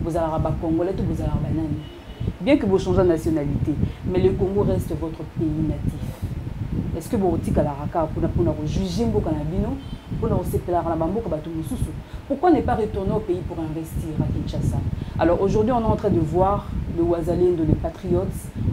Bozalaka ba congolais to bozalaka ba nani? Bien que bo changer nationalité, mais le Congo reste votre pays natif. Est-ce que bo tikala raka kuna pona ko juger mboka na bino, pona ko sepela na ba mboka bato mususu? Pourquoi ne pas retourner au pays pour investir à Kinshasa? Alors aujourd'hui on est en train de voir le Wazalendo, les patriotes,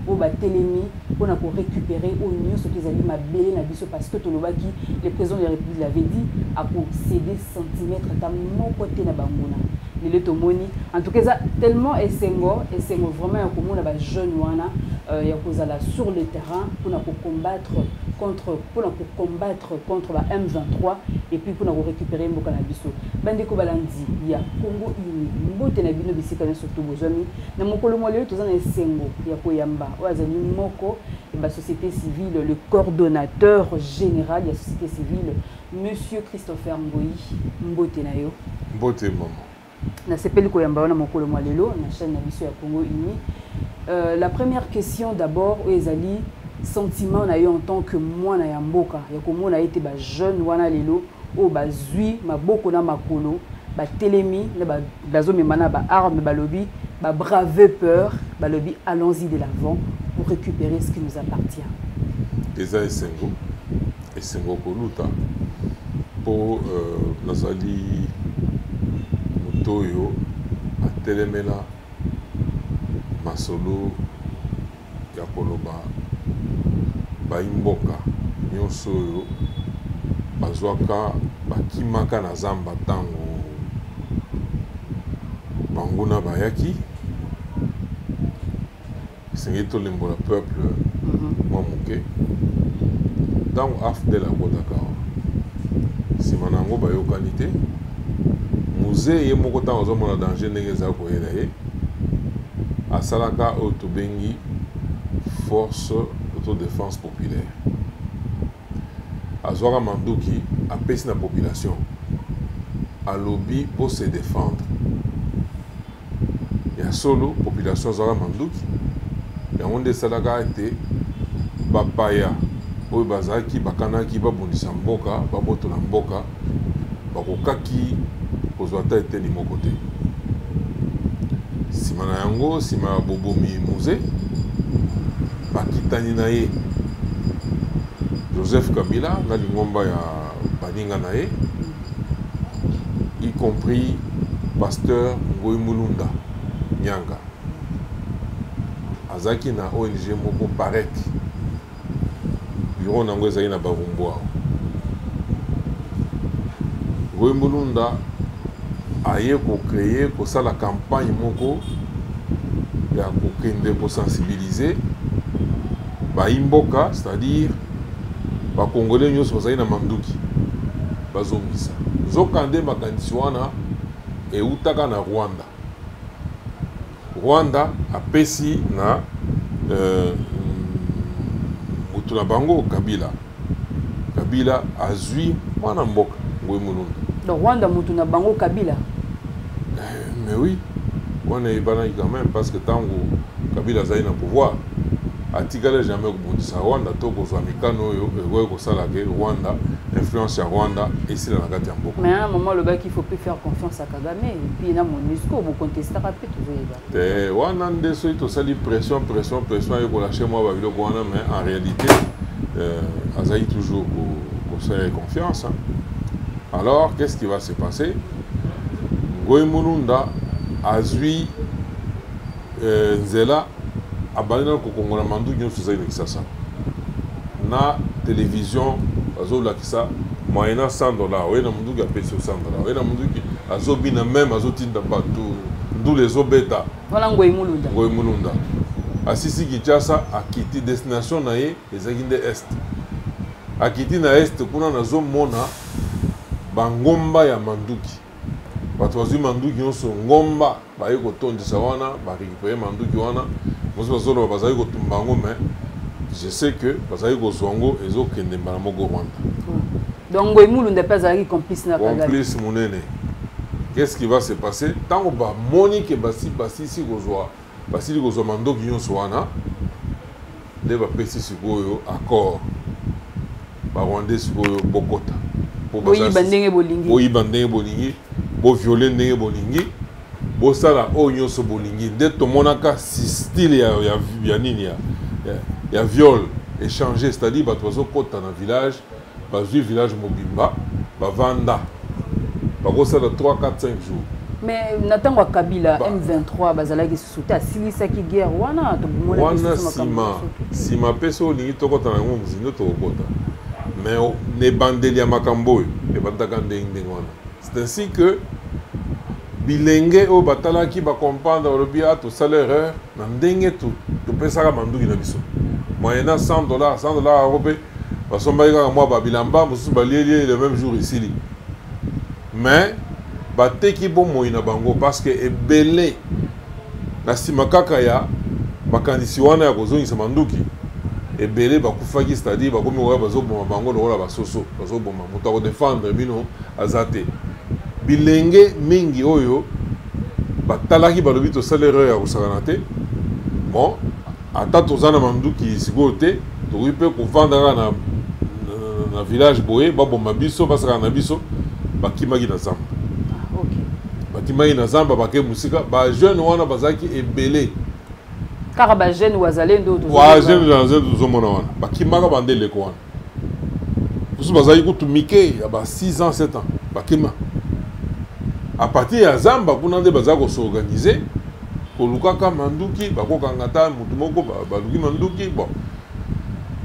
au Batelemi, pona ko récupérer au mieux ce qu'ils allaient mabele na biso parce que tolobaki le président de la République l'avait dit, à ko céder centimètre ta moko te na bangona. lelo tomoni en tout cas eza tellement esengo esengo vraiment ya komona ba jeunes wana euh, ya kozala sur le terrain mpona kocombattre contre mpona kocombattre contre ba m23 et puis mpona korécupere mboka na biso bandeko balandi ya congo uni mbote na bino bisika nyonso to bozwami na mokolo mwa lelo toza na esengo ya koyamba oyo azali moko ya basociété civile le coordonnateur général ya société civile Monsieur Christopher Ngoyi, mbote na yo. Mbote maman. Nasepeli koyamba yo na mokolo mwa lelo na chaîne na biso ya Congo Uni. Euh, la première question d'abord oyo ezali sentiment na yo en tant que mwana ya mboka ya komona ete ba jeune wana lelo oyo bazwi maboko na makolo batelemi bazomema na baarme balobi babrave peur balobi allons-y de l'avant pour récupérer ce qui nous appartient eza esengo esengo koluta mpo uh, nazali moto oyo atelemela masolo ya koloba baimboka nyonso oyo bazwaka bakimaka na zamba ntango banguna bayaki esengeli tolembola peuple mhm. mwa moke ntango afdel akotaka awa nsima na yango bayokani te muze ye moko ntango azomona danger ndenge ezali koyela ye asalaka oyo tobengi force autodefense populaire azwaka manduki apesi na population alobi po se défendre ya solo population azwaka manduki yango nde esalaka ete bapaya oyo bazalaki bakanaki babundisa mboka babotola mboka bakokaki kozwa ata eteni moko te nsima na yango nsima ya bobomi muze bakitani na ye joseph kabila na lingomba ya baninga na ye y compris pasteur Ngoy Mulunda Nyanga azaki na ONG moko Parek bureau nango ezali na Barumbwa Ngoy Mulunda aye ko créer kosala campagne moko ya kokende kosensibiliser bayi mboka c'est-à-dire bakongole nyonso bazali na manduki bazongisa nzokande makanisi wana eutaka na rwanda rwanda apesi na euh, moto na bango kabila kabila azwi mwana mboka ngoyi mulunda donc rwanda moto na bango kabila Mais oui, wana eyebanaki quand même parce que tango Kabila azali na pouvoir atikala jamais kobundisa Rwanda to kozwa mikano oyo ekoki kosala ke Rwanda influence ya Rwanda esila na kati ya mboka. Mais à un moment alobaki il faut plus faire confiance à Kagame et puis na MONUSCO bo contestaka pe tozoyeba. Eh wana nde soki tosali pression pression pression ekolâche mwa ba biloko wana mais en réalité euh, azali toujours kosala confiance. Hein. Alors qu'est-ce qui va se passer? Ngoy Mulunda azui eh, nzela abandi nanu kokongola mandu nyonso ezali na Kisasa na television bazolakisa moyena 100 dollars oye na munduki apesi yo 100 dollars oye na munduki azobina meme azotinda bato ndula ezobeta wana ngoi mulunda ngoi mulunda asisi kinshasa akiti destination na ye ezalaki nde est akiti na est kuna nazomona bangomba ya manduki bato bazwi manduki nyonso ngomba baye kotondisa wana barekipere manduki wana mosi bazoloba bazali kotumba yango mai je sais que bazali kozwa yango ezokende mbala moko rwanda donc ngoyi mulunda mpe azalaki complice na complice monene qu'est ce qui va se passer ntango bamoni ke basi basisi kozwa basili kozwa mandoki nyonso wana nde bapesi sikoyo accord barwandais sikoyo bokota boyiba ndenge bolingi boyiba ndenge bolingi boviole ndenge bolingi bosala oyo nyonso bolingi nde tomonaka style ya, ya, ya nini ya, ya, ya viole échange c'est-à-dire bato bazokɔta na village bazwi village mobimba bavanda bakosala 3 4 5 jours mais na ntango ya kabila m23 bazalaki lisusu te asilisaki guerre wana wana nsima nsima mpe so olingi tokɔta na yango mozindo tokokɔta mais na ebandeli ya makambo oyo ebandaka ndenge ndenge wana c'est ainsi que bilenge oyo batalaki bacomprendre balobi a ah, tosala erreur na ndenge topesaka manduki na biso moyena 100 dollar 100 dollar yango mpe basombaki kaka mwa babilamba mosusu balielie le même jour esili mais bateki bomoi na bango parce que ebele na nsima kaka ya makanisi wana ya kozongisa manduki ebele bakufaki c'est-à-dire bakomi koya bazoboma bango lokola basoso bazoboma moto akodefendre bino aza te bilenge mingi oyo batalaki balobi tosala erreur ya kosakana te bon ata toza na manduki sikoyo te tokoki mpe kovanda kaka na, na, na village boye baboma biso basakana na biso bakimaki na zamba ah, okay. bakimaki na zamba bake mosika bajeune wana bazalaki ebele kaka bajeune wazalendo wazalendo tozomona wana bakimaka bande eleko wana mosusu bazalaki kutu mike ya ba 6 ans 7 ans bakima a partir ya zamba kuna nde baza kosorganize kolukaka manduki bakokanga ata motu moko baluki manduki bon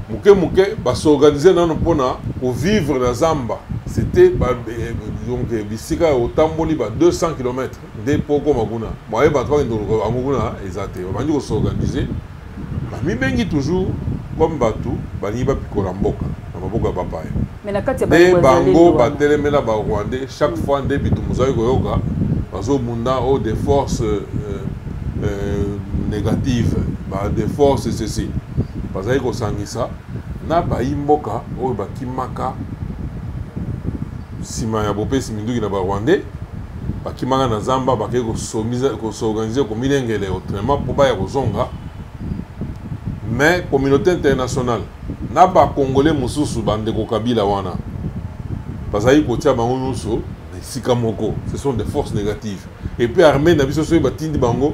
moke moke basorganize nano mpona kovivre na zamba c'était eh, donc eh, bisika ya otamboli ba 200 km nde mpo okoma kuna moye bato bakende koluka yango kuna eza te babandi kosorganize bamibengi toujours comme bato balingi bapikola mboka na maboko ya bapaya nde bango batelemela ba rwandais chaque mm. fois nde bitumbu ozali koyoka bazobunda o oh, de force euh, euh, négative ba de force ceci bazali kosangisa na bayi mboka oyo bakimaka Sima ya bopesi minduki na ba Rwandais, bakimaka na zamba bakei kosorganize komilengele autrement mpo baya kozonga mais communauté internationale na bakongole mosusu bandeko kabila wana bazali kotia bango nyonso na esika moko ce sont des forces négatives et puis armée na biso soki batindi bango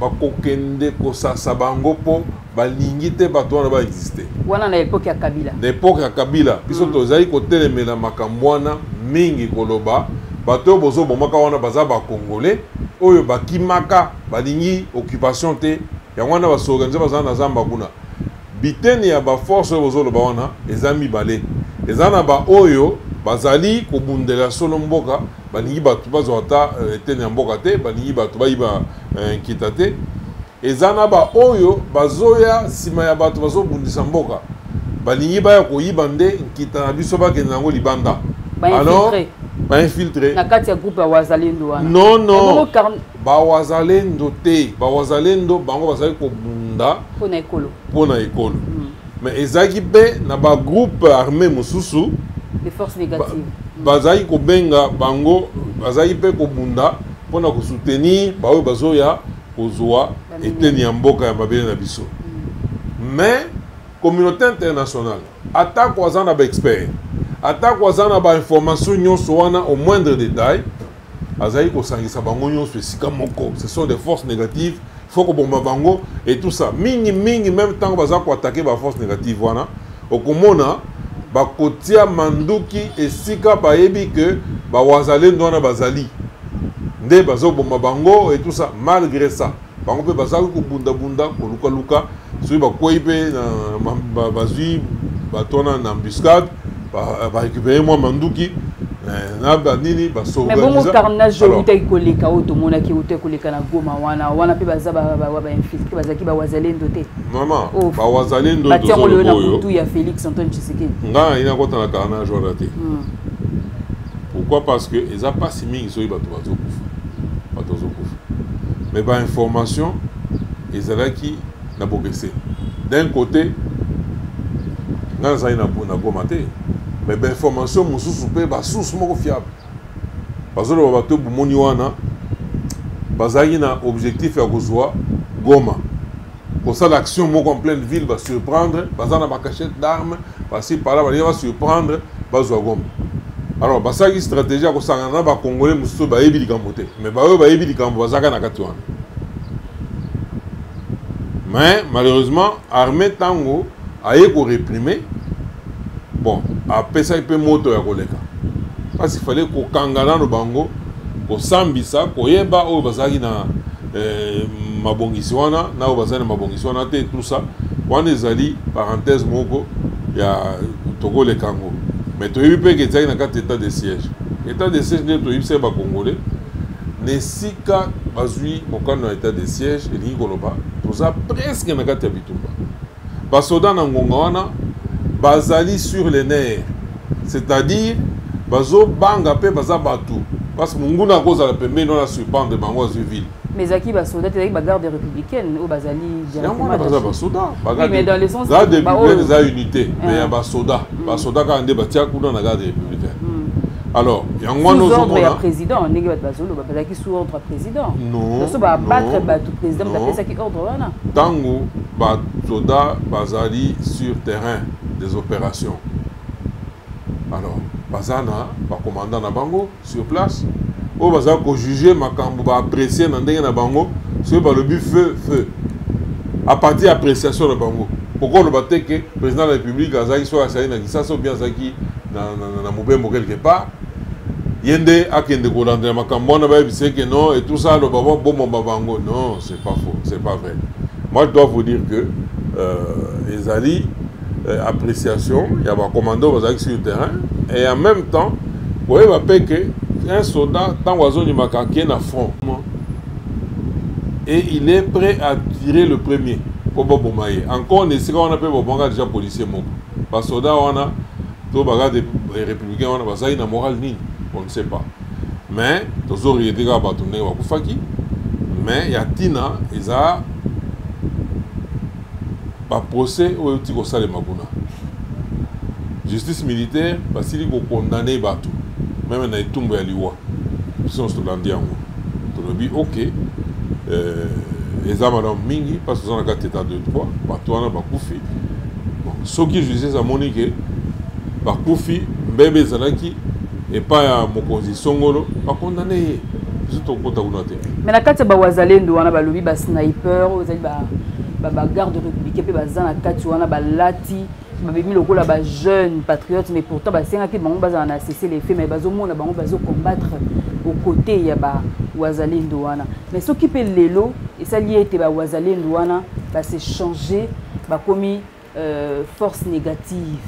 bakokende kosasa bango mpo balingi te bato wana ba existe wana na epoke ya kabila na epoke ya kabila biso mm. tozali kotelemela makambo wana mingi koloba bato oyo bozobomaka wana baza bakongole oyo bakimaka balingi occupation te yango wana basorganize bazala na zamba kuna biteni ya baforce oyo bozoloba wana eza mibale eza na baoyo bazali kobundela solo mboka balingi bato bazwa ata eh, eteni ya mboka te balingi bato bayiba eh, nkita te eza na baoyo bazoya nsima ya bato bazobundisa mboka balingi baya koyiba nde nkita na biso bakende yango libanda alors bainfiltre na kati ya groupe ya wazalendo wana non non bawazalendo te bawazalendo bango bazali kobunda mpo na ekolo mpo na ekolo mm. mais ezalaki mpe na bagroupe armé mosusu bazalaki kobenga bango bazalaki mpe kobunda mpo na kosoutenir baoyo bazoya kozwa eteni ya mboka ya mabele na biso mais communauté internationale atako aza na baexpert atako aza na bainformation nyonso wana au moindre détail azali kosangisa bango nyonso esika moko ce sont des forces négatives faut kobomba bango et tout ça mingi mingi même ntango baza koatake baforce négative wana Okomona bakotia manduki esika bayebi que ba wazalendo wana bazali nde bazoboma bango et tout ça malgré ça bango mpe bazali kobundabunda kolukaluka soki bakwei mpe bazwi bato wana na embuscade barécupere mwa manduki eh, na banini basobongo carnage oyo utaki koleka oyo tomonaki utaki koleka na goma wana wana mpe baza bainfiltre bazalaki bawazalendo te mama oh. bawazalendo batia yango lelo na butu ya félix antoine tshisekedi ngai naye nakota na carnage joana te hmm. pourquoi parce que eza mpasi mingi soki bato bazokufa bato bazokufa mais bainformation ezalaki na bokeseni d'un côté ngai nazali na goma te mais bainformation mosusu mpe basusu moko fiable bazoloba bato bomoni wana bazalaki na objectif ya kozwa goma kosala action moko en pleine ville basurprendre baza na bacachette d'arme basi pala balingi basurprendre bazwa goma alors basalaki stratégie ya kosangana na bacongolais mosusu bayebi likambo te mais baoyo bayebi likambo bazalaka na kati wana mais malheureusement armée ntango aye koreprime bon apesaki mpe moto ya koleka mpasi fale kokanga nano bango kosambisa koyeba oyo bazalaki na eh, mabongisi wana na oyo bazali na mabongisi wana te tusa wana ezali parenthèse moko ya tokoleka yango mais toyebi mpe ke ezalaki na kati état de siège état de siège nde toyebisaki bacongolais na esika bazwi mokano ya état de siège elingi koloba toza presque na kati ya bitumba basoda na ngonga wana bazali sur le nerf c'est-à-dire bazobanga mpe baza bato parce que monguna akozala pembeni wana surprendre bango azwi ville mais ezalaki basoda te ezalaki bagarde républicaine oyo bazali baza basoda garde républicaine eza unité mais eh. ya basoda mm. basoda kaka nde batia kuna na garde républicaine mm. alors yango wana ozomona ya président ndenge bato bazoloba bazalaki sous ordre ya président noso babattre bato président apesaki ordre wana ntango Ba soda bazali sur terrain des opérations. Alors, bazana ba commandant na bango sur place. Oyo baza ko juger makambo ba apprécier na ndenge na bango, soki balobi feu feu. À partir ya appréciation na bango, okoloba te ke président de la République azalaki soki asali na Kisasa ou bien azalaki na, na, na, na Mubembo quelque part ye nde akende kolandela makambo wana bayebisa eke non et tout ça aloba babomama bango non c'est pas faux c'est pas vrai moi je dois vous dire que euh, ezali euh, appréciation ya bacommando bazalaki sur terrain et en même temps koyeba mpe ke un soldat ntango azondimaka ake na front et il est prêt à tirer le premier mpo baboma ye encore na esika wana mpe babomaka déjà policier moko basoda wana to baza de républicain wana bazali na moral nini on ne sait pas mais tozo regrete kaka bato ndenge bakufaki mais ya ntina eza baprocès oyo euti kosalema kuna justice militaire basili kokondane bato meme na etumbu ya liwa biso nyonso tolandi yango tolobi ok euh, eza malamu mingi mpasi toza na kati etat de droit bato wana bakufi soki justice amoni ke bakufi mbebe ezalaki epai ya mokonzi songolo bakondane ye biso tokota kuna te mai na kati ya bawazalendo wana balobi basniper ozali bagarde républicain mpe baza na kati wana balati babebi lokola ba jeune patriote mais pourtant basengaki bango bazala na cessez le feu mais bazomona bango bazocombattre au côté ya ba wazalendo wana mais soki mpe lelo esali ete ba wazalendo wana base change bakomi euh, force négative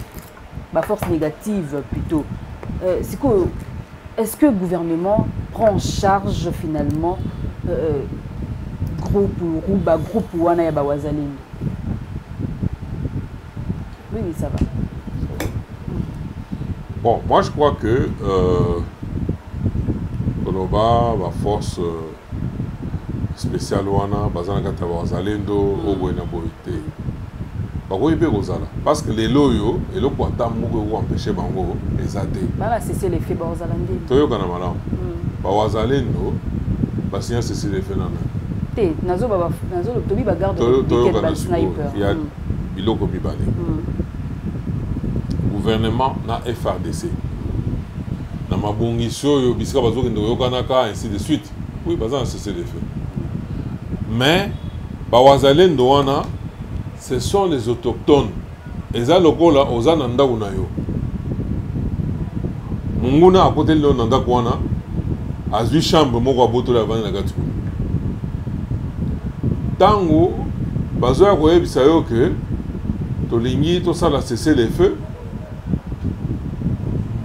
baforce négative plutôt euh, sikoyo est-ce que gouvernement prend en charge finalement euh, groupe ou bagroupe wana ya bawazalendo Oui, oui, ça va. Bon, moi je crois que euh, Koloba, ma force euh, spéciale wana, bazana kata bazalendo, mm. oboye na boye te. bakoki mpe kozala parce que lelo oyo eloko ata moko ekokoempeshe bango eza te toyokana malamu mm. bawazalendo basinya sesile fe nana te nazoba toyokana sikoyo ya hmm. biloko mibale hmm. gouvernement na frdc na mabongisi oyo bisika bazokende koyokanaka ainsi de suite oui baza na cessez le feu mais bawazalendo wana ce sont les autochtones eza lokola oza na ndako na yo monguna akoteli lelo na ndako wana azwi chambre moko abotoli avandi na kati kuna ntango bazoya koyebisa yo ke tolingi tosala cese le feu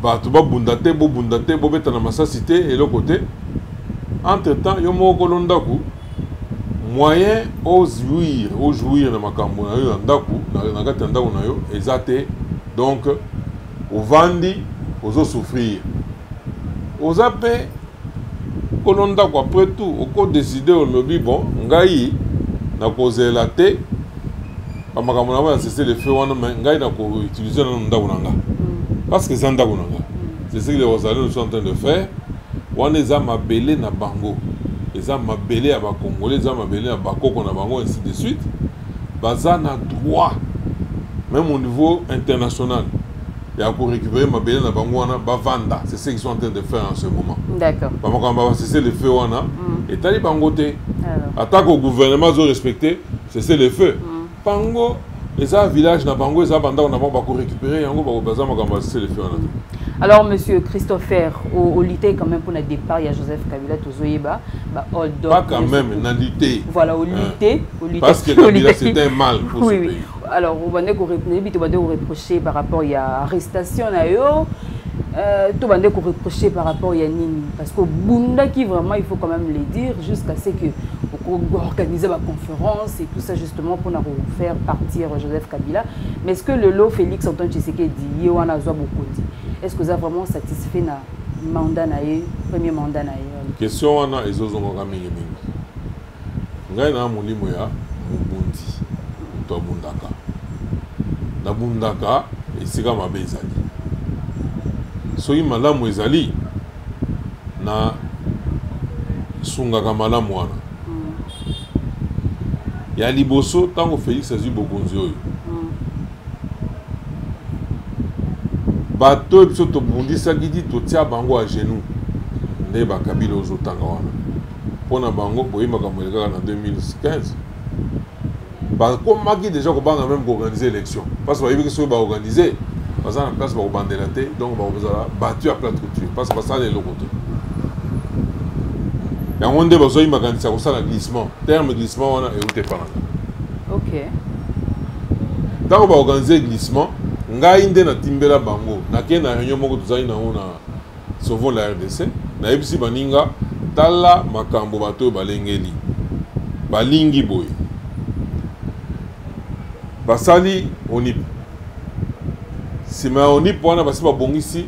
bato babunda te bobunda te bobetana masasi te eloko te entre temps yo moko kolo ndako moyen ozuir ojouir na makambo na yo na ndako na kati ya ndako na yo eza te donc ovandi ozosouffrir oza mpe kolo ndako après tout okodeside olobi bon ngai nakozela te bamakambo na yango ya sese lefe wana mai ngai nakoutilize nano ndako na nga mm. parce que eza ndako na nga mm. c'est ce que les rosalino sont en train de faire Wana eza mabele na bango. Eza mabele ya ba congolais, eza mabele ya ba koko na bango ainsi de suite. Baza na droit meme au niveau international ya ko récupérer mabele na bango wana bavanda c'est ce qu'ils sont en train de faire en ce moment bamakambo ya basese le feu wana mm. etali bango te atako gouvernement azo respecte sese le feu mm. bango eza village na bango eza bandako na bango bakorécupere yango baza makambo ya selefe wana alors monsieur christopher olite quand même mpona départ ya joseph kabila tozoyeba baoldpa quand même na lite voilà olite parce que kabila c'est un mal pour oui, ce pays alors obande nayebi tobande koreproche par rapport ya arrestation na yo Euh, tout bande ko reprocher par rapport ya nini parce que bunda qui vraiment il faut quand même le dire jusqu'à ce que organiser ba conflit et tout ça justement pour faire partir Joseph Kabila. Mais est-ce que le lot Félix Antoine Tshisekedi, Yewana Zouaboukouti, est-ce que vous êtes vraiment satisfait na mandat na ye, premier mandat na ye Question wana ezozongaka mingi mingi. Ngai na molimo ya mobundi moto abundaka nabundaka esika mabe ezali soki malamu ezali na sungaka malamu wana mm. ya liboso ntango félix azwi bokonzi oyo mm. bato oyo biso tobundisaki ti totia bango a genou nde bakabila ozotanga wana mpo na bango boyebaka moele kaka na 2015 bakomaki déjà kobanga meme koorganize élection parce que bayebiki soki baorganize baza na place bakobandela te donc bakozala battu ya plate couture parce que basala eloko te yango nde bazwaki makanisi ya kosala glissement terme glissement wana euti epanaka ok ntango baorganize glissement ngai nde natimbela bango nakei na réunion moko tozali nango na sovo la rdc nayebisi baninga tala makambo bato oyo balengeli balingi boye basali onip nsima ya onip wana basi babongisi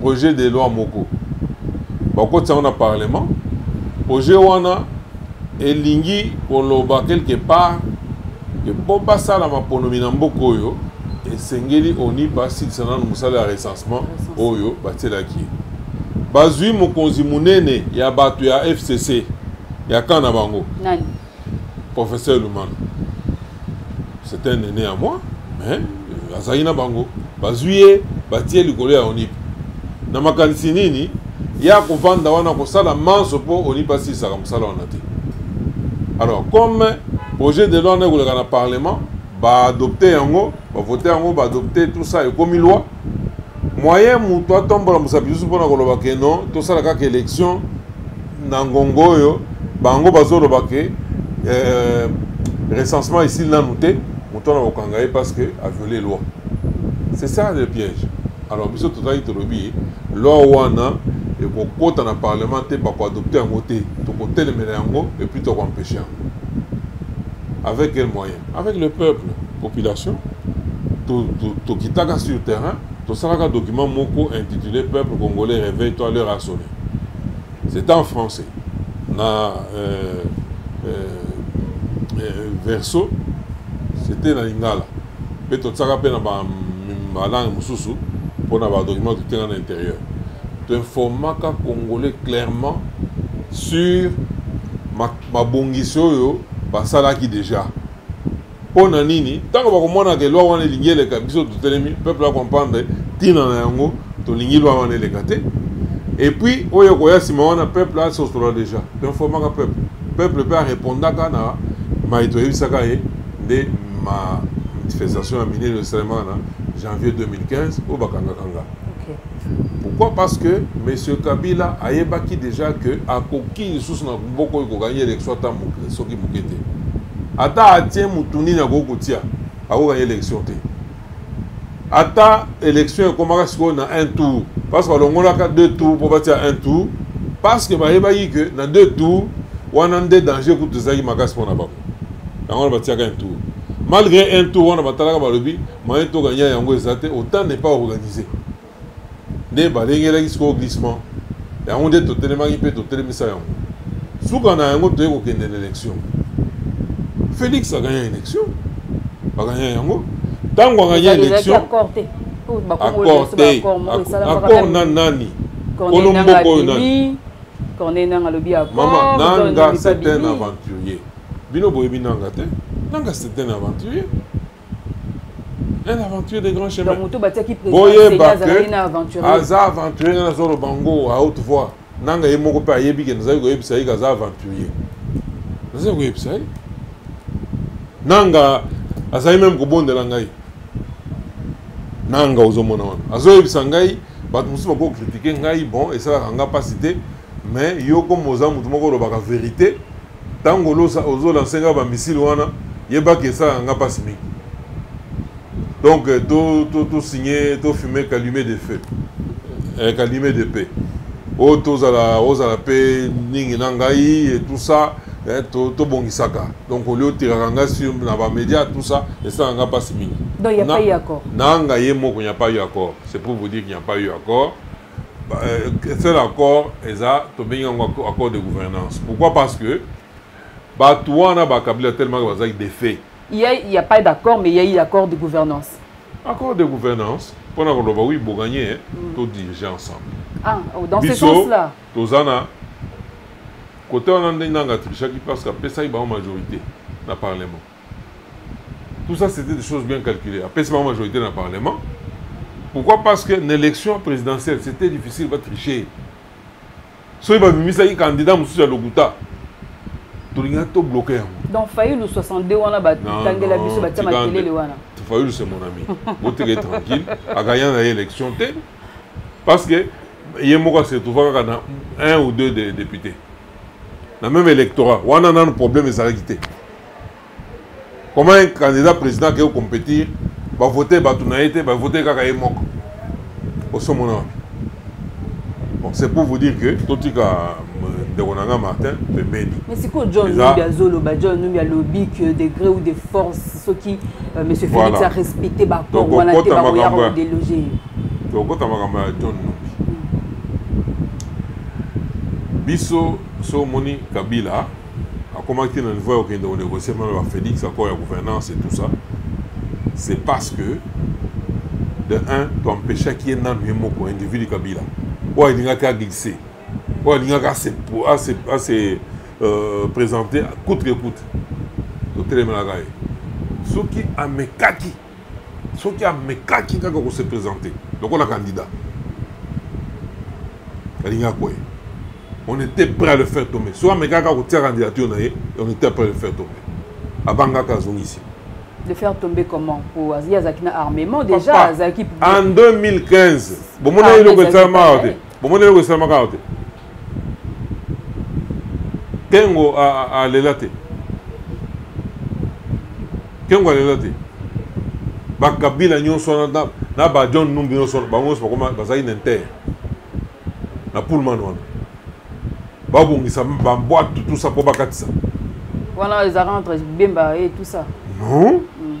projet de loi moko bakotisa yango na parlement projet wana Elingi koloba quelque part que mpo basala maponomi na mboka oyo esengeli oni basilisa nanu mosala ya recensement oyo batielaki ye bazwi mokonzi monene ya bato ya fcc ya camp na bango professeur lumana c'est un aîné à moi mais euh, azali na bango bazwi ye batie likolo ya onip na makanisi nini ye akovanda wana akosala manso mpo onip asilisaka mosala wana te alors comme projet de loi wana ekoleka na parlement baadopte yango bavote yango baadopte tout ça ekomi loi moyen moto atombola mosapi lisusu mpo na koloba ke non tosala kaka élection na ngongo oyo bango bazoloba ke euh, recensement esili nanu te moto wana kokanga ye parce que aviole loi c'est ça le piège alors biso tozalaki tolobi loi wana ekokota na parlement te bakoadopte yango te tokotelemela yango epuis tokoempeshe yango avec quel moyen avec le peuple population tokitaka sur terrain tosalaka document moko intitulé peuple congolais réveille toi l'heure a sonné c'est en français na euh, euh, euh, verso c'était na lingala mpe totiaka mpe na balangue mosusu mpo na badocument totenga na intérieur toinformaka congolais clairement sur mabongisi oyo basalaki déjà mpo na nini ntango bakomonaka elwa wana elingi eleka biso totelemi peuple acomprendre ntina na yango tolingi lwa wana eleka te epuis oyo ekoya nsima wana peuple asosola deja toinformaka peuple peuple mpe arepondaka na mai toyebisaka ye nde manifestation ya minene esalemaka na janvier 2015 oyo bakangaka nga pourquoi parce que monsieur kabila ayebaki déjà que akoki lisusu na mboka oyo kokanga élection ata soki moke te ata atie motu nini akoki kotia akokani élection te ata élection ekomaka sikoyo na un tour parce que balongolaka deux tour mpo batia un tour parce que bayebaki ke na deux tour wana nde danger kutu ezalaki makasi mpo na bango yango wana batiaka un tour malgré un tour wana batalaka balobi moyen toganya yango eza te autant ne pas organiser nde balengelaki sikoyo glissement yango nde totelemaki mpe totelemisa yango suka na yango toye kokende na élection félix aganya élection baganya yango ntango aganya élection accord te accord na nani kolo mboko oyo nani mama nanga c'est un aventurier bino boyebi nanga te nanga c'est un aventurier un aventurier de grand chemin moto batiaki présidentazalaki na aventurier aza aventurier nga nazoloba ngo à haute voix nanga ye moko mpe ayebi ke nazali koyebisa ye aza aventurier nazali koyebisa ye nanga azali meme kobondela ngai nanga ozomona wana azoyebisa ngai bato mosusu bakoki kokritike ngai bon esalaka ngai mpasi te mais yo komo oza moto moko olobaka verité Tango ozo lancer nga ba missile wana yeba ke esalaka nga pasi mingi. Donc euh, to to to signer to fumer calumet de feu. Euh, calumet de paix. Oh tozala ozala pe ningi na ngai et tout ça eh, to to bongisaka. Donc olio tiraka nga sur na ba médias tout ça esalaka nga pasi mingi. Donc il n'y a pas eu accord. Nanga ye moko il n'y a pas eu accord. C'est pour vous dire qu'il n'y a pas eu accord. euh, seul accord eza tobengi yango accord de gouvernance pourquoi parce que bato wana bakabila tellement bazalaki défait il n'y a, a pas d'accord mais il y a eu accord de gouvernance accord de gouvernance mpo na koloba oui boganye eh, mm. to dirige ensemble ah, oh, dans ce sens là toza na kote wana nde nanga trichaki parce que apesaki bango majorité na parlement Tout ça, c'était des choses bien calculées. Après, c'est ma majorité dans le Parlement. Pourquoi Parce que l'élection présidentielle, c'était difficile, pas tricher. Si vous avez candidat, vous avez Loguta. tolinga tobloke yango donc fayulu 62 wana batangela biso batia makelele wana fayulu c'est mon ami boteke tranquille akaya na ye élection te parce que ye moko ase trouva kaka na un ou deux de député na même électorat wana nano problème ezalaki te comment un candidat président akeyo compétir bavote bato na ye te bavote kaka ye moko osomona wapi bon c'est pour vous dire que totika euh, ndeko na nga martin pembeni mais sikoyo john numbi azoloba john numbi alobi que de gré ou de force soki euh, monsieur félix a respecté baccord wana te bakoya kodeloge ye tokokota makambo ya john numbi biso so omoni kabila akomaki na niveau ya kokende konegocie mpe na bafélix accord ya gouvernance et tout ça c'est parce que de un toempechaki ye nanu ye moko individu kabila oyo alingaki aglise oyo alingaki ase euh, présente coûte que coûte totelemelaka ye soki amekaki soki amekaki kaka kose présente lokola candidat alingi akweye on était prêt à le faire tomber soki amekaki kaka kotia candidature na ye on était prêt à le faire tomber abangaka azongisi de faire tomber comment po ye azalaki na armement déjà azalaki en 2015 bomona eloko esalamaka te bomona eloko esalamaka te kengo alela te kengo alela te bakabila nyonso wana na ba john numbi nyonso wana bango nyonso bakoma bazali na intere na pullman wana babongisa bambwatu tusa mpo bakatisa wana ezalaka entre bemba e tusa non mm.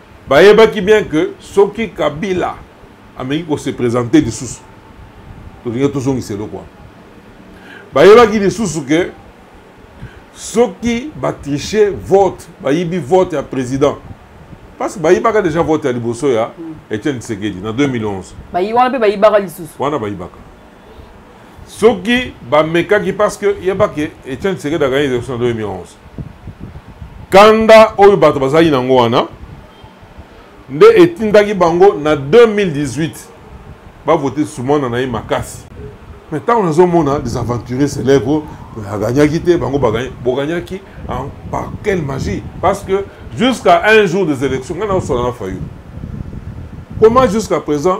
bayebaki bien que soki kabila ameki ko se présenter lisusu tolingi tozongisa eloko wana bayebaki lisusu ke soki batriche vote bayibi vote ya président parce que bayibaka déjà vote ya liboso ya etienne tshisekedi na 2011 wana mpe bayibaka lisusu wana bayibaka soki bamekaki parce que yeba ke etienne tshisekedi aganye élection na 2011 kanda oyo bato bazalaki nango wana nde etindaki bango na 2018 bavote sumana na ye makasi mais ntango nazomona des aventuriers célèbres aganyaki te bango boganyaki par quelle magie parce que jusqu'à un jour des élections ngai naosala na fayu comment jusqu'à présent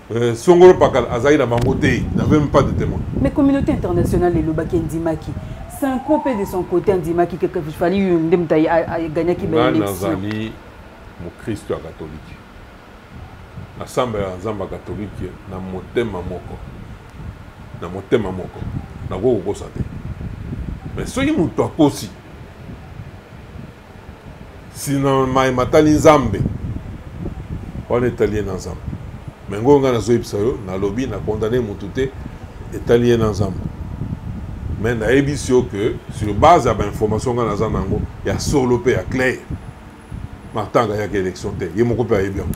Euh, songolo pakala azali na bango te n'avait même pas de témoin mais communauté internationale elobaki endimaki sanko mpe de son côté andimaki que fali yo nde moto agagnaki baelectionazali mokristo ya katolike nasambelaka nzambe ya katolike na motema moko na motema moko nakoki kokosa te mais soki moto akosi sina mai matali nzambe wana etali ye na nzambe me ngo ngai nazoyebisa yo nalobi na condamne motu te etali ye na nzambe me nayebisi yo ke sur base ya bainformation ngai naza na yango ya solo mpe ya claire martin agayaki élection te ye moko mpe ayebi yango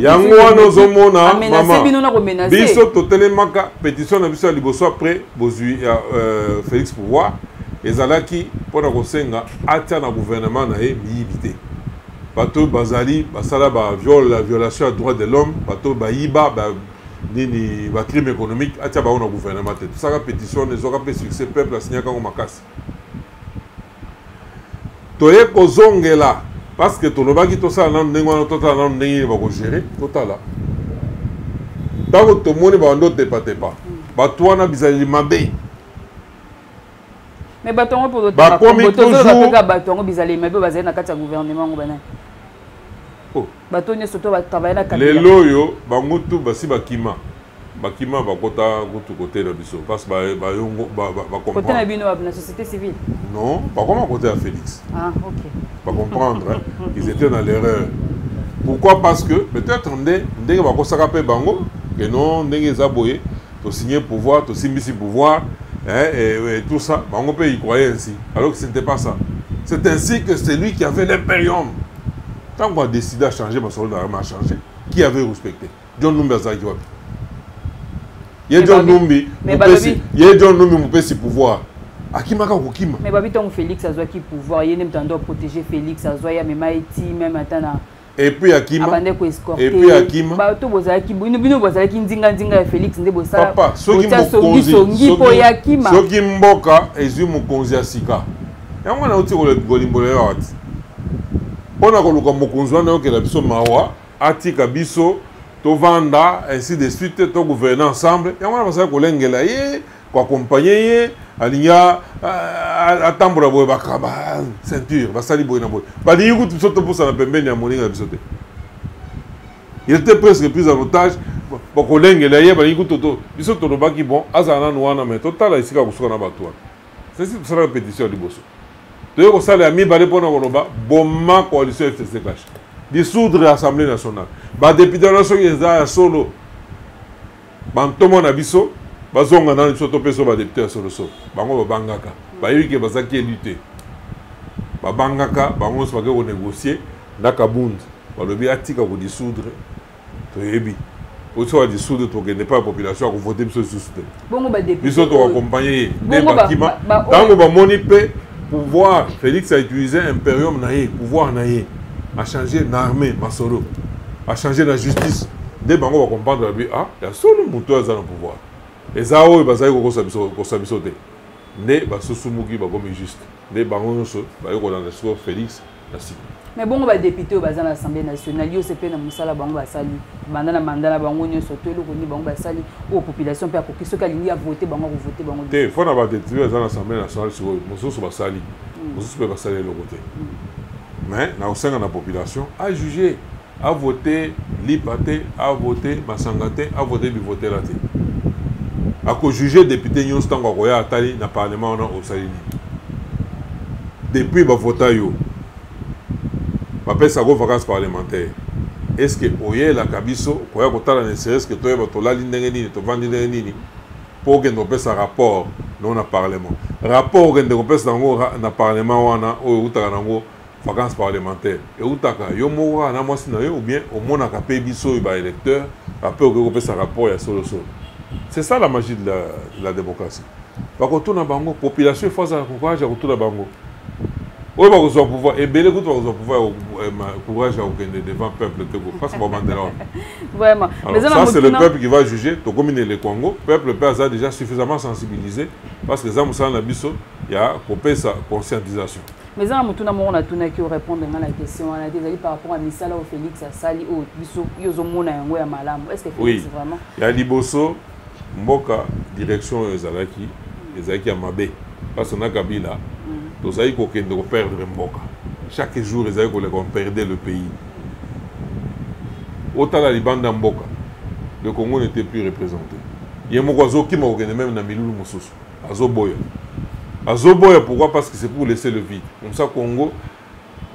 yango wana ozomona biso totelemaka pétition na biso ya liboso après bozwi ya euh, félix pouvoir ezalaki mpo na kosenga atya na gouvernement na ye miyibi te bato oyo bazali basala baviole la violation ya droit de l'homme bato oyo bayiba ba, nini bacrime économique atya bango na gouvernement te tosaka pétition ezwaka mpe succès peuple asignaka yango makasi toye kozongela parce que tolobaki tosala nano ndenge wana totala nano ndenge nini bakogere totala ntango tomoni babandi otepatepa bato wana bizaleli mabe mais bato yango mpo bakomi toujours bato yango bizaleli mabe bazali na kati ya gouvernement yango banani bato nyonso to ba travailler na kabila lelo oyo bango tout basi bakima bakima bakota kutu kote na biso parce bakote na bino na société civile non bakoma kote ya félix ah, okay. bacomprendre ils étaient dans l'erreur pourquoi parce que peut-être nde ndenge bakosaka mpe bango que non ndenge eza boye tosigne pouvoir tosimbisi pouvoir hein, et, et tout ça bango mpe ils croyaient ainsi alors que ce n'était pas ça c'est ainsi que celui qui avait l'imperium Tant qu'on a décidé à changer, ma soeur a changé. Qui avait respecté John Numbi a Zaki Wapi Ye John Numbi, Ye John Numbi, mon pèse pouvoir. akimaka kokima mais babi ntango félix azwaki pouvoir ye nde moto ando aprotege félix azwa ye amema ye ti meme ata na epuis akimaabande koescorteepuis akima bato bozalaki bino bino bozalaki nzinganzinga ya félix nde bosalapapa soki mokonzi soki mboka ezwi mokonzi ya sika yango nauti kolimbola yo awa ti mpo na koluka mokonzi wana ayokela biso mawa atika biso tovanda ainsi de suite to gouverne ensemble yango wana basali kolengela ye koakompagne ye alingi atambola boye bakaba ceinture basali boye na boye balingi kutu biso topusana pembeni ya moninga na biso te il était presque prise en otage bakolengela ye balingi kutu biso tolobaki bon azala nanu wana mai totala esika kosuka na bato wana sesi tosalaka pétition ya liboso toye kosala ya mibale mpo na koloba boma coalition fccbach dissoudre assemblée nationale badepute wana soki eza ya solo bantoma na biso bazonga nano biso topesa badepute ya solosolo bango babangaka bayebi ke bazalaki elu te babangaka bango nyonso bake konegocie na kabund balobi atika kodisoudre toyebi po soki adissoudre tokende epai ya population akovote biso lisusu te biso tokoaccompagne ye nde bakima ntango bamoni mpe pouvoir félix a utilisé imperium na ye pouvoir na ye achange na armée masolo achange na justice nde bango bacomprendre babi a ah, ya solo moto oyo aza na pouvoir eza oyo bazali kokosa biso kosa biso te nde basusumuki bakomi juste nde bango nyonso baye kolanda sikoyo félix Merci. me bongo badepute oyo baza na assemblée nationale yo sepe na mosala bango basali banda na manda na bango nyonso to eloko nini bango basali oyo population mpe akoki soki alingi avote bango akovote bango te mpo na badepute oyo aza na assemblée nationale sikoyo mosusu basali hmm. mosusu mpe basali eloko te hmm. mais nakosenga na population ajuge A vote lipa te, a vote masanga te, a vote bivotela te. Ako juger depute nyonso tango akoya atali na parlement wana osali nini. Depuis ba vota yo bapesa ko vacances parlementaires. Est-ce que oyelaka biso koya kotala ne serait-ce que toyeba tolali ndenge nini, tovandi ndenge nini mpo okende kopesa rapport no na parlement. Rapport okende kopesa nango na parlement wana oyo ewutaka nango Vacances parlementaires eutaka yo moko kaka na mwasi na yo ou bien omonaka mpe biso oyo ba électeurs après okoki kopesa rapport ya solo solo c'est ça la magie de la, de la démocratie bakotuna bango population efo azala courage ya kotuna bango oyo bakozwa pouvoir ebele kutu bakozwa pouvoir eh, courage ya kokende devant peuple te parce que babandela wana ça c'est le peuple qui va juger tokomi na eleko yango peuple mpe aza déjà suffisamment sensibilisé parce que eza mosala na biso ya kopesa conscientisation mais eza na motuna moko natunaki orépondre ngai na question wana te ezali par rapport ya misala oyo félix asali oyo biso yo ozomona yango ya malamu est ce que félix oui. vraiment ya liboso mboka direction oyo ezalaki ezalaki ya mabe mpasi na kabila mm. tozalaki kokende koperdre mboka chaque jour ezalaki koleka on perdait le pays otala libanda mboka le congo n'était plus représenté ye moko azokima kokende meme na milulu mosusu azoboya azoboya pourquoi parce que c'est pour laisser le vide comme ça congo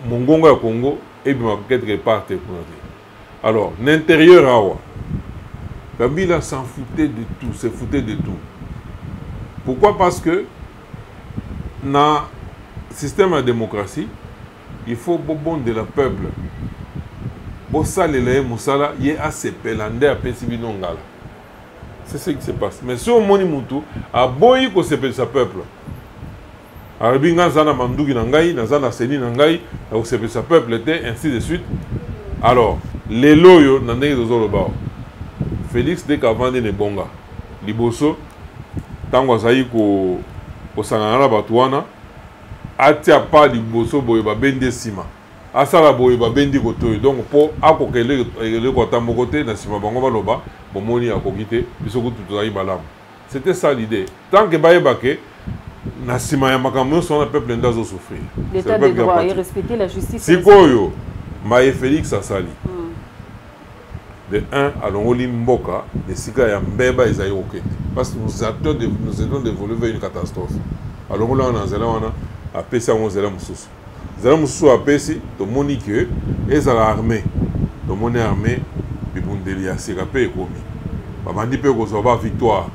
mongongo ya congo ebima peut-être epart te kuna te alors na intérieur awa kabila s'en foutait de tout se foutait de tout pourquoi parce que na système ya démocratie il faut bobondela peuple bosalela ye mosala ye asepela nde apesi bino ngala c'est ce qui se passe mais soki omoni motu aboyi kosepelisa peuple alobi ngai naza na manduki na ngai naza na seni na ngai na kosepelisa peuple te ainsi de suite alors lelo oyo na ndenge tozoloba o félix deke avandi na ebonga liboso ntango azalaki kosangana na bato wana atia pa liboso boye babende nsima asala boye babendi kotoyo donc mpo akoka eleko ata moko te na nsima bango baloba bomoni akoki te biso kutu tozalaki malamu c'était ça l'idée tant que bayeba ke na nsima ya makambo nyonso wana peuple nde azosouffrir sikoyo maye félix asali hmm. de 1 alongoli mboka na esika ya mbeba ezali kokende parce que nous étions devolue vers une catastrophe alongoli wana na nzela wana apesi yango nzela mosusu Zala mosusu apesi tomoni ke ezala arme tomoni arme bibundeli ya sika mpe ekomi babandi mpe kozwa ba victoire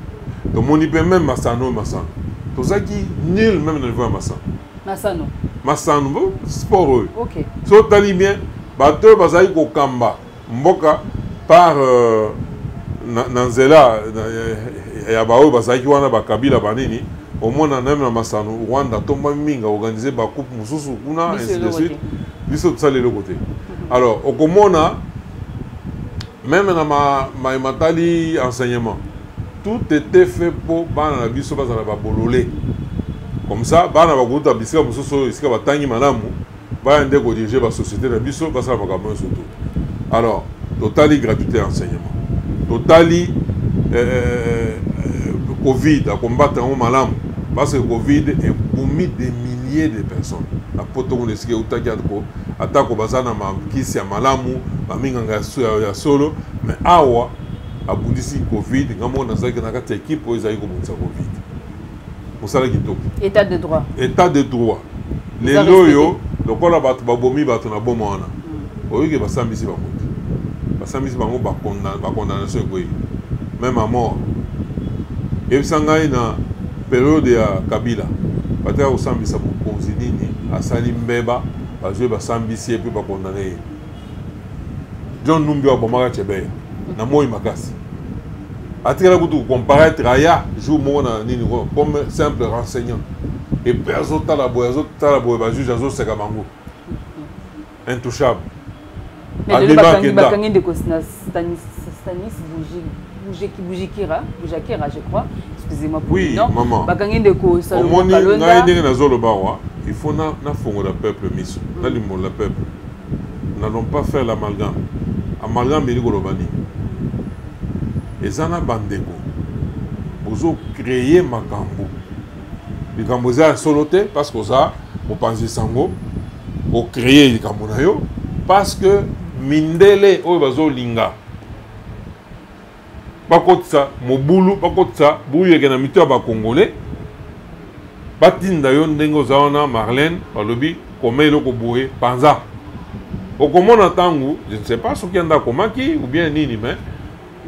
tomoni mpe meme masano oyo masano tozalaki nul meme na niveau ya masano masano masano sport oyo okay. so otali bien bato oyo bazali kokamba mboka par euh, na, na nzela na, ya baoyo bazalaki wana bakabila banini omona meme na masano rwanda tomba mingi aorganize bacoupe mosusu kuna ainsi de suite biso tosala eloko te alors okomona meme na mai matali enseignement tout était fait mpo bana na biso bazala babolole comme ça bana bakouta bisika mosusu oyo esika batangi malamu baya nde kodirige basociété na biso basala makambo nyonso to alors totali gratuité ya enseignement totali eh, eh, eh, covid akombata yango malamu parce que covid ebomi des milliers de personnes na poto kuna esika eutaki atko atako baza na makisi ya malamu baminganga ya solo mais awa abundisi covid ngai moko nazalaki na kati ya ekipe oyo ezalaki kobundisa covid mosala kitoko état de droit état de droit lelo oyo lokola bato babomi bato na boma wana mm. oyoki basambisi bango te basambisi bango bacondamnation ekoyi meme a mort yebisa ngai na periode ya kabila bataka kosambisa mokonzi nini asali mbeba bazwi basambisi ye mpe bakondane ye john numbi oyo abomaka chebeya na moi makasi atikala kutu kocomparaître aya jour moko na nini comme simple renseignant epe azotala boye azotala boye bajuge azoseka bango intouchable abima akenda Stanis, Stanis Boujakira, Boujakira, je crois. Excusez-moi pour oui, le nom. Maman. Bakangi de ko Salomon Kalonda. Omoni ngai ndenge nazoloba wa, il faut na na fongo la peuple miso, mm. na limbo la peuple. N'allons pas faire l'amalgame. Amalgame elingi koloba nini? Eza na bandeko bozo créer makambo likambo eza ya solo te parce que oza mopanzi sango ocreye likambo na yo parce que mindele oyo bazolinga bakotisa mobulu bakotisa boyeke na mito ya bakongole batinda yo ndenge oza wana marlene balobi koma eloko boye panza okomona ntango je ne sais pas soki yanda akomaki ou bien nini mais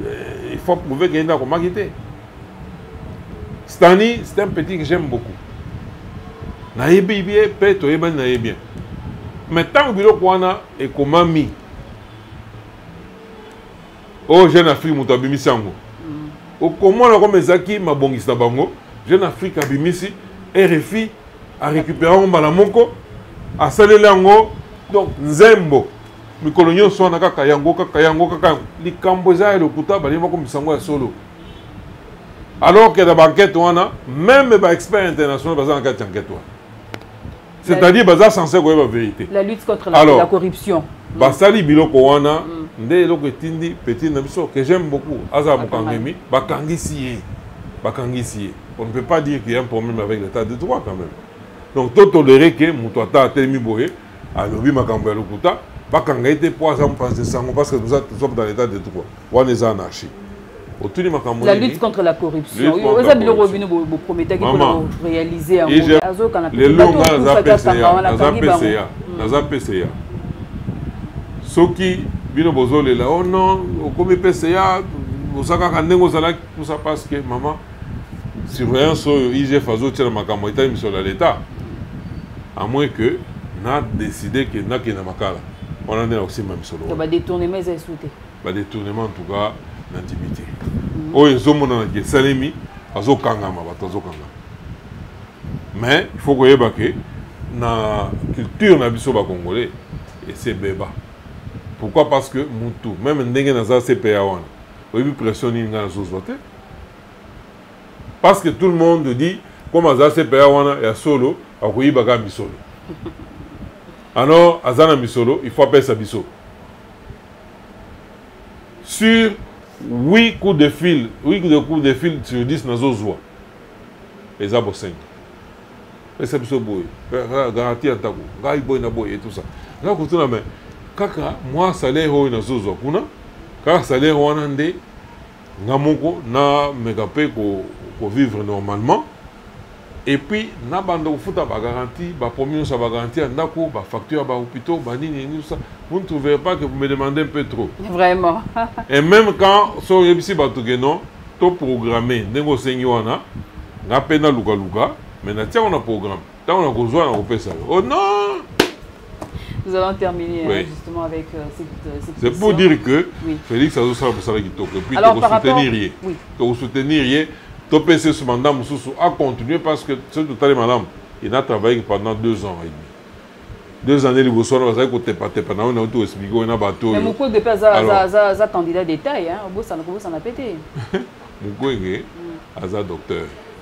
Euh, il faut que Mouvé Kenda akomaki te Stani c'est un petit que j'aime beaucoup nayebi ye mpe toyebani na ye bien mais ntango biloko wana ekomami oyo oh, jeune afrique moto abimisi yango mm. okomona koma ezalaki mabongisi na bango jeune afrique abimisi rfi arécupere yango mbala moko asaleli yango donc nzembo mikolo nyonso wana kaka yango kaka yango kaka yango likambo eza ya lokuta balingi bakomisa yango ya solo alors que na bankete wana meme baexpert international baza na kati ya nkete wana c'est-à-dire baza sense koyeba vérité la lutte contre la, alors, la corruption basali biloko wana mm. nde eloko etindi petit na biso que j'aime beaucoup azala mokangemi bakangisi ye bakangisi ye on ne peut pas dire qu'il y a un problème avec l'état de droit quand même donc totolere ke moto ata atelemi boye alobi makambo ya lokuta bakanga ye te mpo aza mopanzi sango parce que nous sommes dans l'état de droit wana eza anarchie otuni makambo la lutte contre la corruption oyo eza biloko bino boprometaki mpo réaliser yango azokana lelo nga naza pca naza pca naza pca soki bino bozolela o oh non okomi pca oza kaka ndenge ozalaki Tout ça parce que maman, surveillance oyo IGF azotia na makambo etali misolo ya l'État, à moins que na décidé que nakenda makala wana nde nakosimba misolo wana. Badetournement eza esu te. Badetournement en tout cas nandimi te. Mhm. Oyo ezomonanaki esalemi azokangama bato azokangama mais il faut koyeba ke na culture na biso bacongolais esebeba pourquoi parce que mutu meme ndenge naza cpa wana oyebi pression nini ngai nazozwa te parce que tout le monde dit comme aza cpa wana ya solo akoyiba kaka misolo alors aza na misolo il faut apesa biso sur 8 coups de fil 8 de coups de fil sur 10 nazozwa eza bosengi pesa biso boye garanti ya ndako ngai boye na boye etusa nga kotuna me kaka mwa salaire oyo nazozwa kuna kaka salaire wana nde nga moko nameka mpe kovivre normalement epuis nabanda kofuta bagaranti bapromi nyonso ya bagaranti ya ndako bafacture ya bahopitaux banini nisa vous ne trouverez pas que vous me demandez un peu trop vraiment et même quand so oyebisi bato ke non toprogramme ndenge osengi wana nga mpe nalukaluka Mais na tiango na programme. Tango na kozwa na kopesa. Oh non! Nous allons terminer hein, oui. hein, justement avec euh, cette, euh, cette C'est pour dire que oui. Félix azosala mosala kitoko. Et puis Alors, par rapport... ye. Oui. Tokosoutenir ye. Topesa ce mandat mosusu a continuer parce que ce total est madame. Il n'a travaillé pendant deux ans et demi. deux années liboso wana bazali kotepatepa na oyo na uti oexplike oyo na bato oyo mokwege mpe aza candidat détail obosana kobosana mpe te mokwege aza docteur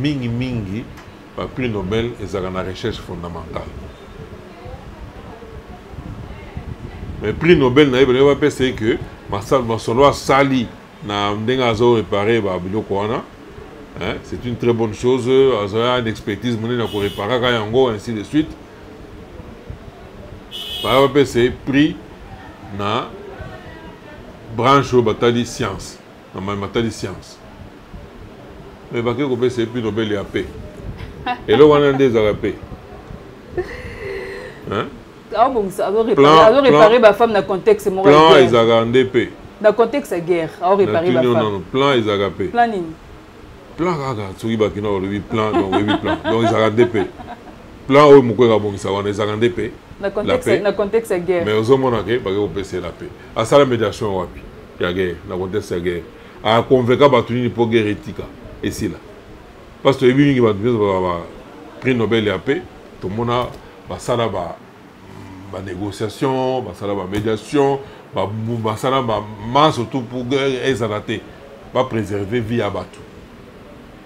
Mingi mingi ba prix Nobel ezalaka na recherche fondamentale. Mais prix Nobel na yebele ba pesa que masal masolo asali na ndenge azo réparer ba biloko wana. Hein, c'est une très bonne chose, azoya une expertise monene ko réparer ka yango ainsi de suite. Ba ba pesa prix na branche oyo batali science na maye matali science me bake kopesa epi nobel ya pe eloko wana nde ezalaka pe plan ezalaka nde pe na contexte ya guerre aoreparenano plan ezalaka pe plan nini plan kaka soki bakina olobi plan donc oyebi plan donc ezalaka nde pe plan oyo moko ekabongisa wana ezalaka nde pe na contexte ya guerre mais ozomona ke bake kopesa ye la pe asala médiation wapi ya guerre na contexte ya guerre aconvainca bato nini mpo guerre etika esila parce toyebi mingi bato nyonso ba prix nobel ya pe tomona basala ba banégociation basala bamédiation basala bamasse tout pour guerre ezala te bapréserve vie ya bato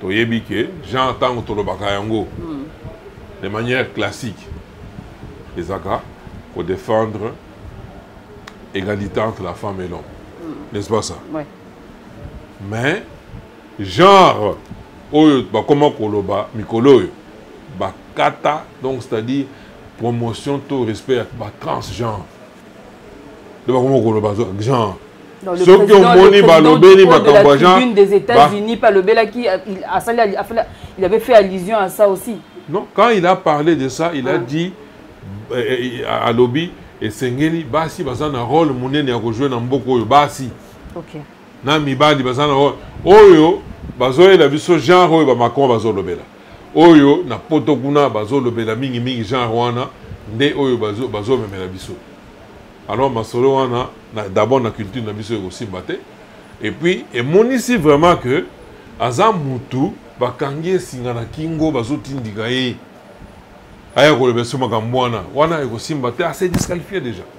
toyebi ke genre ntango tolobaka yango mm. de manière classique ezaka kodefendre égalité entre la femme et l'homme mm. n'est-ce pas ça ouais. mais genre oyo bakoma koloba mikolo oyo bakata donc c'est-à-dire promotion to respect ya batransgenre nde bakoma koloba genre soki omoni balobeli makambo ya des états-unis mpe alobelaki il avait fait allusion à ça aussi non quand il a parlé de ça il a ah. dit euh, euh, alobi esengeli basi baza na rôle monene ya kojoue na mboka oyo basi okay. na mibali baza na rôle oyo bazoyela biso genre oyo bamacron bazolobela oyo na poto kuna bazolobela mingimingi genre wana nde oyo bazomemela bazo biso alors masolo wana d'abord na culture na biso ekosimba te et puis emonisi vraiment que aza mutu bakangi esinga na kingo bazotindika ye aya kolobela biso makambo wana wana ekosimba te ase disqualifie déjà